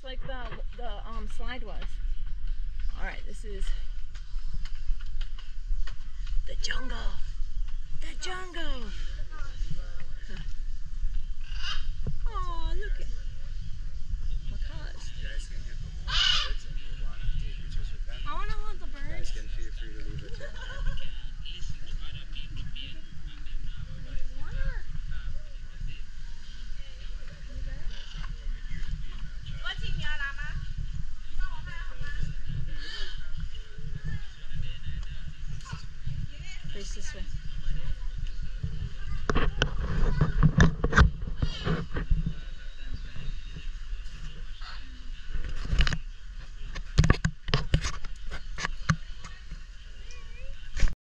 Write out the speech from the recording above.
just like the the um slide was. All right, this is the jungle. The jungle. face this way.